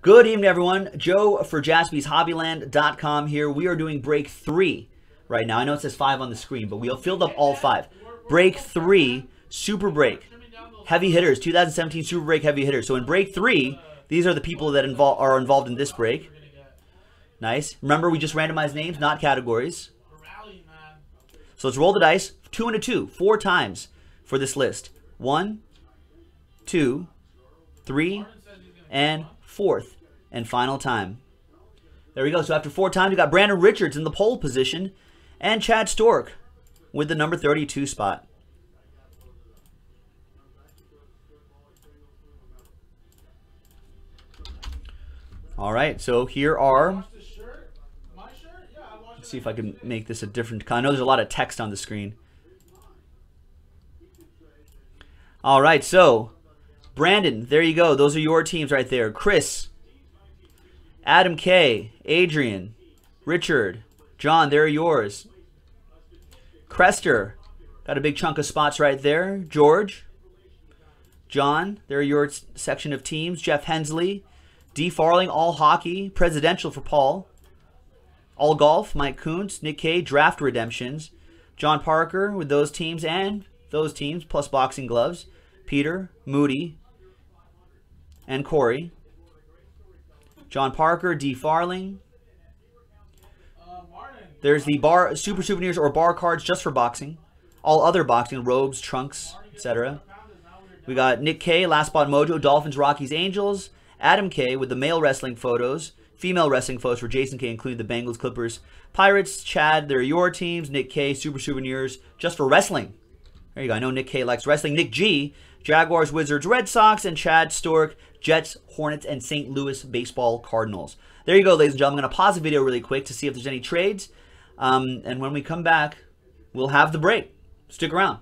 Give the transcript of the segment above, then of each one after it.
Good evening, everyone. Joe for jaspyshobbyland.com here. We are doing break three right now. I know it says five on the screen, but we filled up all five. Break three, super break. Heavy hitters, 2017 super break heavy hitters. So in break three, these are the people that involve are involved in this break. Nice. Remember, we just randomized names, not categories. So let's roll the dice. Two and a two, four times for this list. One, two, three, and fourth and final time. There we go. So after four times, we got Brandon Richards in the pole position and Chad Stork with the number 32 spot. All right, so here are. Let's see if I can make this a different. I know there's a lot of text on the screen. All right, so Brandon, there you go. Those are your teams right there. Chris, Adam K, Adrian, Richard, John, there are yours. Crester, got a big chunk of spots right there. George, John, there are your section of teams. Jeff Hensley, D. Farling, all hockey, presidential for Paul. All golf, Mike Kuntz, Nick K, draft redemptions. John Parker with those teams and those teams, plus boxing gloves. Peter, Moody, and Corey. John Parker, D. Farling. There's the bar super souvenirs or bar cards just for boxing. All other boxing, robes, trunks, etc. We got Nick K, Last Spot Mojo, Dolphins, Rockies, Angels. Adam K with the male wrestling photos, female wrestling photos for Jason K, including the Bengals, Clippers, Pirates, Chad. They're your teams. Nick K, Super Souvenirs, just for wrestling. There you go. I know Nick K likes wrestling. Nick G, Jaguars, Wizards, Red Sox, and Chad Stork, Jets, Hornets, and St. Louis Baseball Cardinals. There you go, ladies and gentlemen. I'm going to pause the video really quick to see if there's any trades. Um, and when we come back, we'll have the break. Stick around.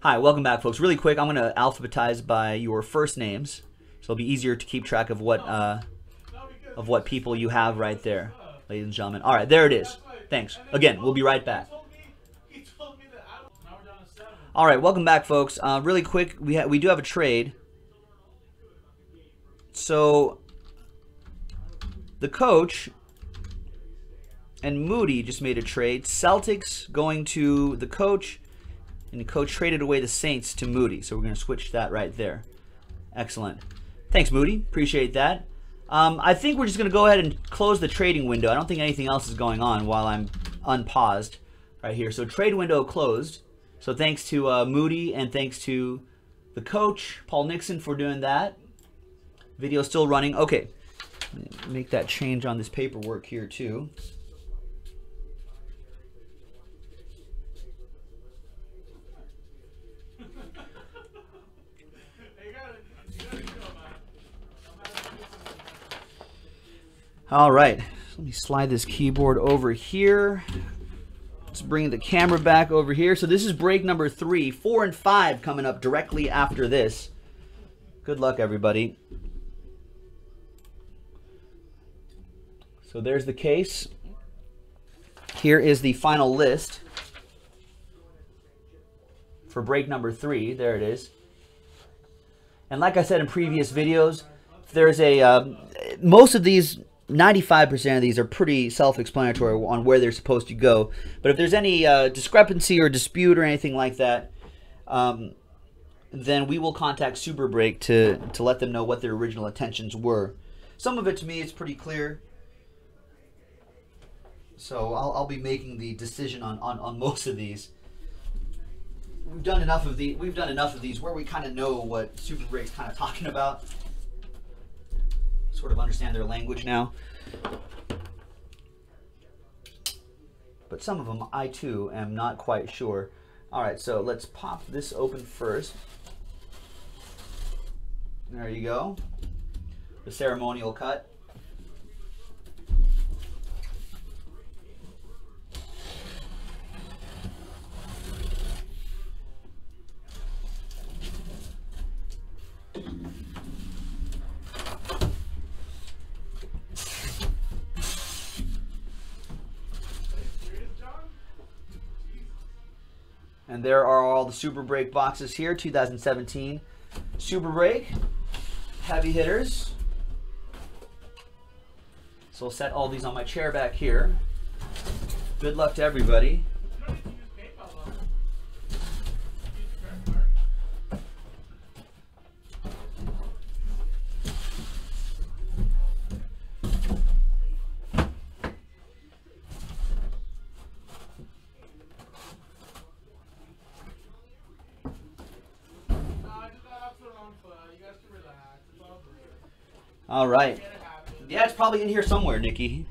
Hi, welcome back, folks. Really quick, I'm going to alphabetize by your first names, so it'll be easier to keep track of what uh, of what people you have right there, ladies and gentlemen. All right, there it is. Thanks. Again, we'll be right back. All right, welcome back, folks. Uh, really quick, we we do have a trade. So the coach and Moody just made a trade. Celtics going to the coach and the coach traded away the Saints to Moody. So we're going to switch that right there. Excellent. Thanks, Moody. Appreciate that. Um, I think we're just going to go ahead and close the trading window. I don't think anything else is going on while I'm unpaused right here. So trade window closed. So thanks to uh, Moody and thanks to the coach, Paul Nixon, for doing that. Video still running. Okay. Make that change on this paperwork here too. All right, let me slide this keyboard over here. Bring the camera back over here. So this is break number three. Four and five coming up directly after this. Good luck, everybody. So there's the case. Here is the final list for break number three. There it is. And like I said in previous videos, there's a uh, most of these 95% of these are pretty self-explanatory on where they're supposed to go. But if there's any uh, discrepancy or dispute or anything like that, um, then we will contact Super Break to, to let them know what their original intentions were. Some of it to me is pretty clear. So I'll, I'll be making the decision on, on, on most of these. We've done enough of the we've done enough of these where we kind of know what Super Break's kind of talking about sort of understand their language now. But some of them I too am not quite sure. All right, so let's pop this open first. There you go. The ceremonial cut. There are all the Super Break boxes here, 2017 Super Break. heavy hitters. So I'll set all these on my chair back here. Good luck to everybody. Probably in here somewhere, Nikki.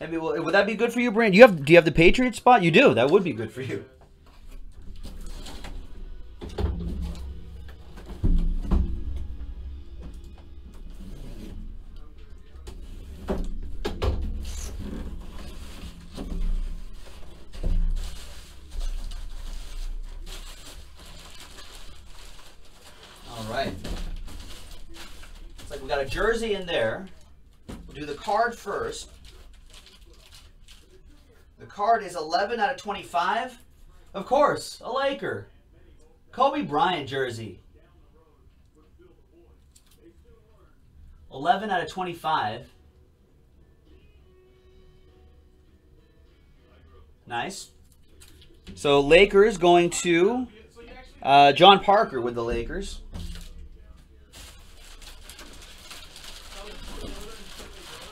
Mean, well, would that be good for you, Brand? You have? Do you have the Patriot spot? You do. That would be good for you. First. The card is 11 out of 25. Of course, a Laker. Kobe Bryant jersey. 11 out of 25. Nice. So Lakers going to uh, John Parker with the Lakers.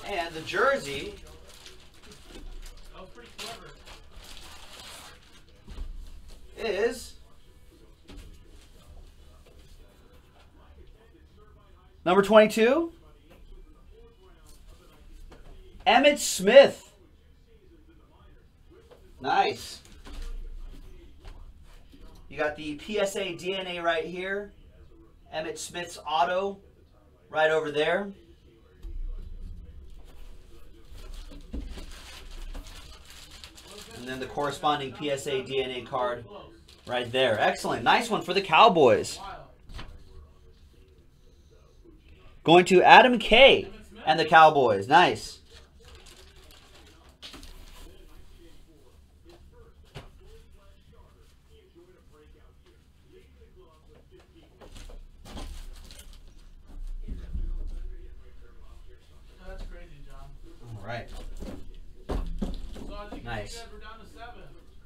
And the jersey is number 22 Emmitt Smith. Nice. You got the PSA DNA right here. Emmitt Smith's auto right over there. And then the corresponding PSA DNA card right there. Excellent. Nice one for the Cowboys. Going to Adam K and the Cowboys. Nice. All right. Nice. you guys were down to seven.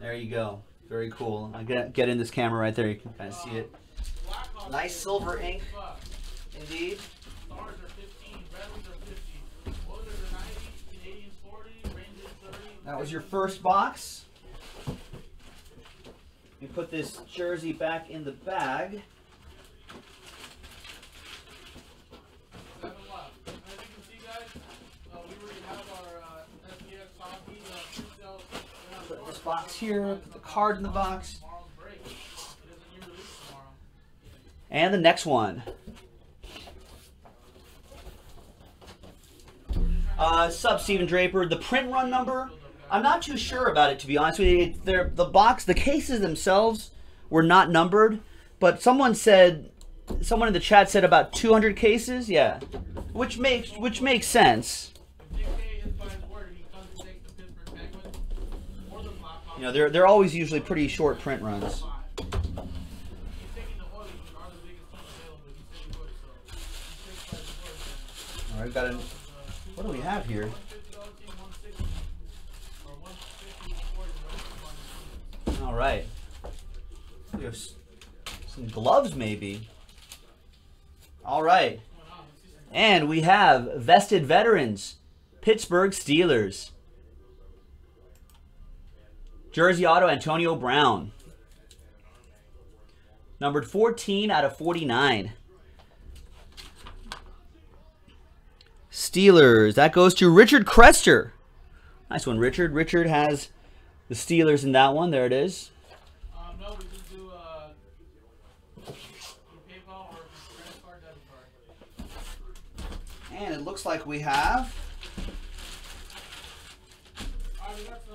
There you go. Very cool. I get get in this camera right there. You can kind of see it. Nice silver ink. Indeed. Stars are 15. Redleys are 50. Oilers are 90. Canadiens 40. Rangers 30. That was your first box. You put this jersey back in the bag. Seven left. And as you can see, guys, uh, we already have our uh, SPX hockey uh, pre-sale. They're not Put this box here. Put the card in the box. And the next one. Uh, sub Steven Draper. The print run number. I'm not too sure about it to be honest with you. The box, the cases themselves were not numbered, but someone said, someone in the chat said about 200 cases. Yeah, which makes which makes sense. If Dick Kay is by his word, he comes and takes the Pittsburgh Penguins or the Blackhawks. You know, they're they're always usually pretty short print runs. All right, got an. What do we have here? $150 team, 160 or 150 before the rest of All right. We have some gloves, maybe. All right. And we have vested veterans, Pittsburgh Steelers. Jersey Auto, Antonio Brown. Numbered 14 out of 49. Steelers. That goes to Richard Crester. Nice one, Richard. Richard has the Steelers in that one. There it is. Um, no, we just do uh, PayPal or credit card, debit card. And it looks like we have Alright,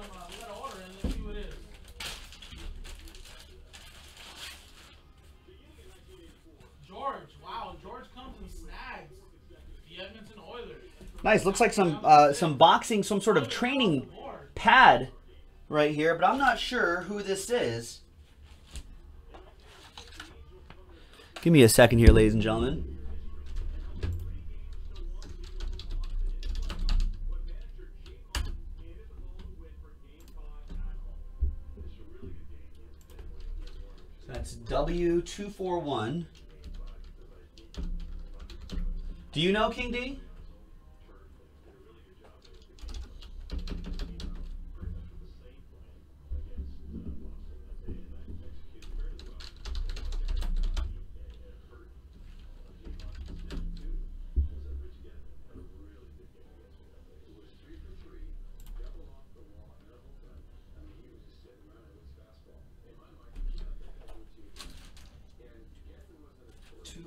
nice. Looks like some uh, some boxing, some sort of training pad right here, but I'm not sure who this is. Give me a second here, ladies and gentlemen. That's W241. Do you know King D?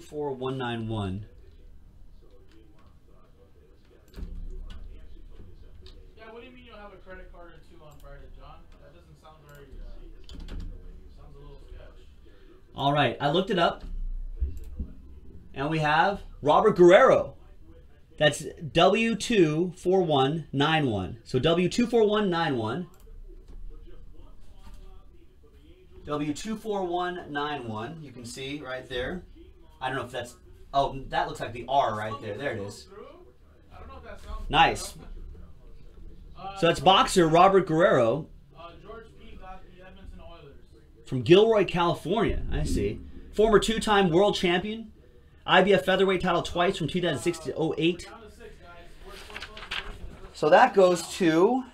Two four one nine one. Yeah, what do you mean you'll have a credit card or two on Friday, John? That doesn't sound very. Uh, sounds a little sketch. All right, I looked it up, and we have Robert Guerrero. That's W two four one nine one. So W two four one nine one. W two four one nine one. You can see right there. I don't know if that's. Oh, that looks like the R right there. There it is. Nice. So that's boxer Robert Guerrero from Gilroy, California. I see. Former two-time world champion, IBF featherweight title twice from 2006 to 08. Down to six, guys. We're so close to finishing the first So that goes to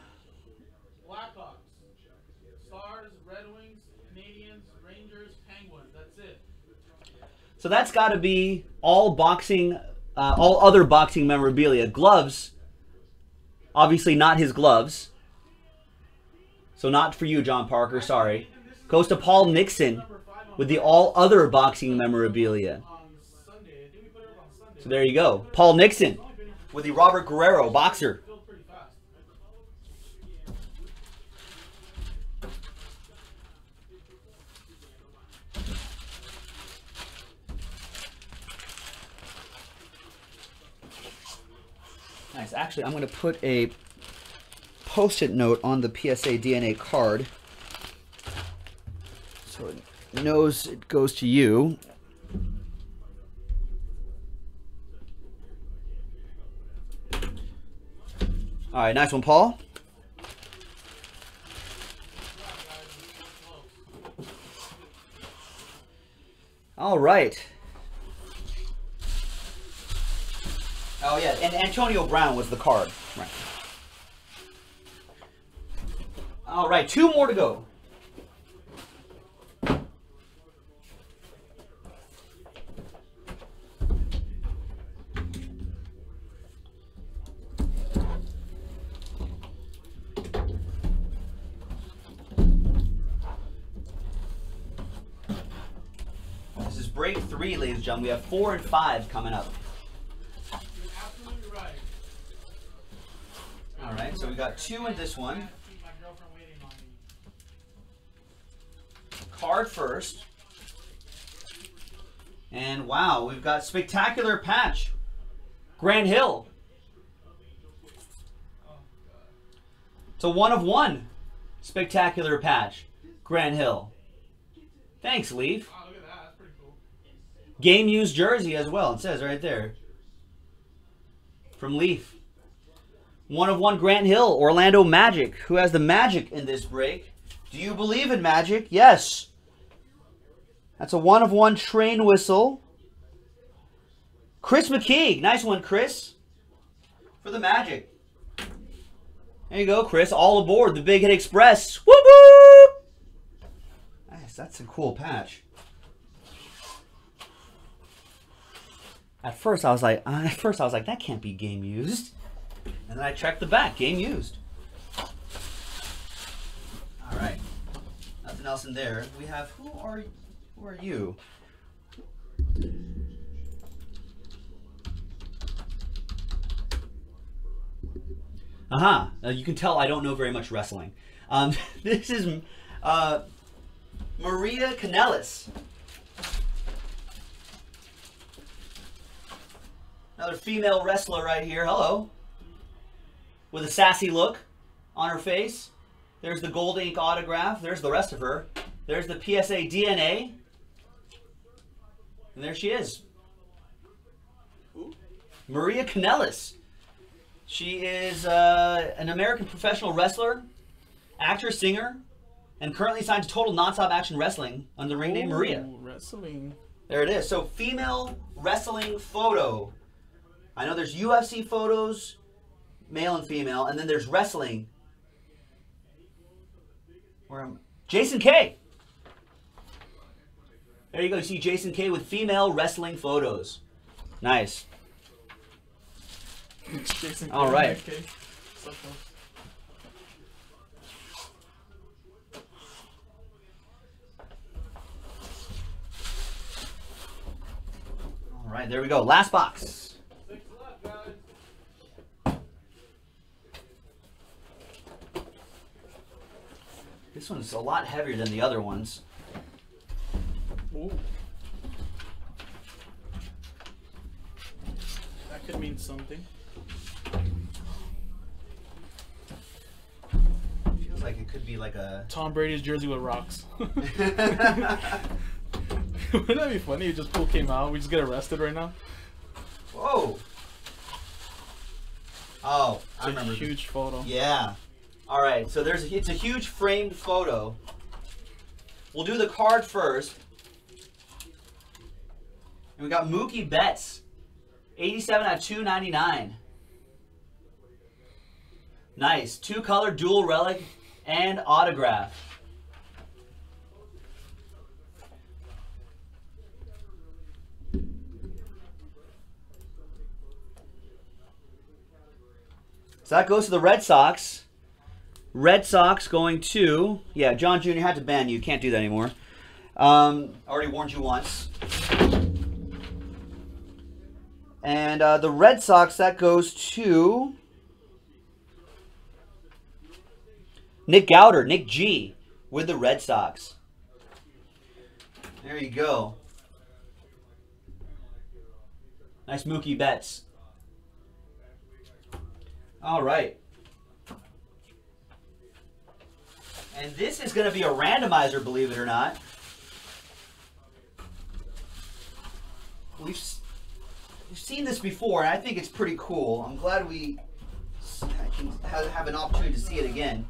so that's got to be all boxing, uh, all other boxing memorabilia. Gloves, obviously not his gloves. So not for you, John Parker. Sorry. Goes to Paul Nixon with the all other boxing memorabilia. So there you go. Paul Nixon with the Robert Guerrero boxer. filled pretty fast. Actually, I'm going to put a post-it note on the PSA DNA card so it knows it goes to you. All right, nice one, Paul. All right. Oh yeah, and Antonio Brown was the card. Right. All right, two more to go. This is break three, ladies and gentlemen. We have four and five coming up. You're absolutely right. All right, so we got two in this one. Can't keep my girlfriend waiting on me. Card first. And wow, we've got spectacular patch. Grant Hill. It's a one of one. Spectacular patch. Grant Hill. Thanks, Leaf. Wow, look at that. That's pretty cool. Game used jersey as well. It says right there. From Leaf. One of one Grant Hill, Orlando Magic. Who has the magic in this break? Do you believe in magic? Yes. That's a one of one train whistle. Chris McKeague. Nice one, Chris. For the Magic. There you go, Chris. All aboard the Big Hit Express. Whoop whoop! Nice. That's a cool patch. At first, I was like, at first I was like, that can't be game used. And then I checked the back, game used. All right, nothing else in there. We have who are who are you? Aha! Uh, you can tell I don't know very much wrestling. Um, this is uh, Maria Kanellis. Another female wrestler right here. Hello. With a sassy look on her face. There's the gold ink autograph. There's the rest of her. There's the PSA DNA. And there she is. Maria Kanellis. She is uh, an American professional wrestler, actor, singer, and currently signed to Total Nonstop Action Wrestling under the ring name Maria. Wrestling. There it is. So female wrestling photo. I know there's UFC photos, male and female, and then there's wrestling. Where am Jason K. There you go. You see Jason K with female wrestling photos. Nice. Jason. All right. Close. All right, there we go. Last box. This one's a lot heavier than the other ones. Ooh. That could mean something. Feels like it could be like a. Tom Brady's jersey with rocks. Wouldn't that be funny? if just pool came out. We just get arrested right now. Whoa. Oh, I It's a remember. huge photo. Yeah. All right. So there's it's a huge framed photo. We'll do the card first. And we got Mookie Betts, 87 out of 299. Nice. Two color dual relic and autograph. So that goes to the Red Sox. Red Sox going to yeah. John Jr. had to ban you. Can't do that anymore. Um, already warned you once. And uh, the Red Sox that goes to Nick Gowder, Nick G, with the Red Sox. There you go. Nice Mookie Betts. All right. And this is going to be a randomizer, believe it or not. We've, we've seen this before, and I think it's pretty cool. I'm glad we can have, an opportunity to see it again.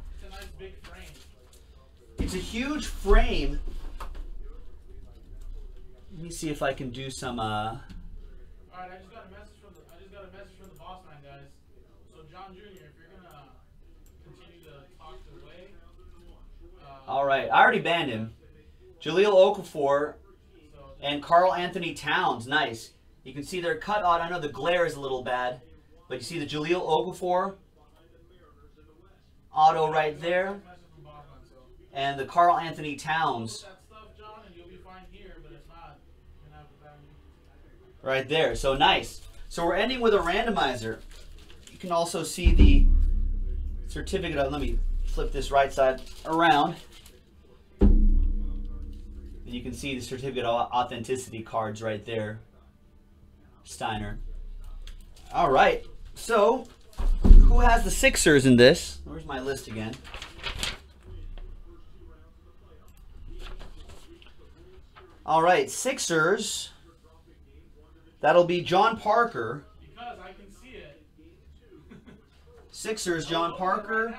It's a huge frame. Let me see if I can do some. Uh, All right, I just got a message from the I just got a message from the boss man, guys. So John Jr., all right, I already banned him. Jahlil Okafor and Karl-Anthony Towns. Nice. You can see their cut out. I know the glare is a little bad, but you see the Jahlil Okafor auto right there, and the Karl-Anthony Towns right there. So nice. So we're ending with a randomizer. You can also see the certificate of. Let me flip this right side around. And you can see the certificate of authenticity cards right there. Steiner. All right. So, who has the Sixers in this? Where's my list again? All right, Sixers. That'll be John Parker. Because I can see it. Sixers, John Parker,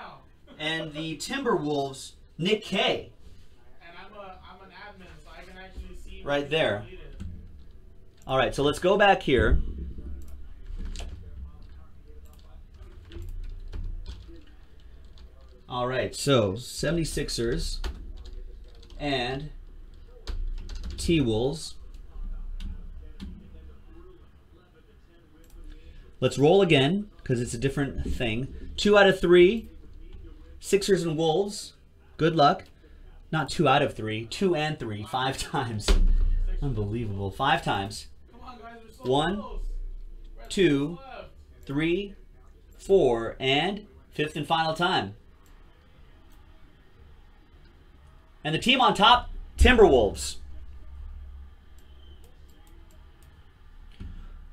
and the Timberwolves, Nick Kay. And I'm a I'm an admin, so I can actually see Right there. All right, so let's go back here. All right, so 76ers and T Wolves. Let's roll again because it's a different thing. Two out of three. Sixers and Wolves. Good luck. Not two out of three. Two and three. Five times. Unbelievable. Five times. Come on, guys, so One, close. We're at two, three, four, and fifth and final time. And the team on top, Timberwolves.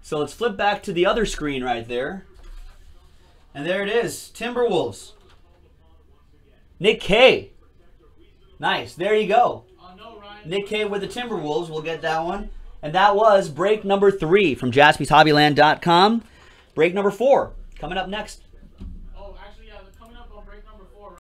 So let's flip back to the other screen right there. And there it is, Timberwolves. Nick K. Nice, there you go. Nick K with the Timberwolves, we'll get that one. And that was break number three from jaspyshobbyland.com. Break number four coming up next.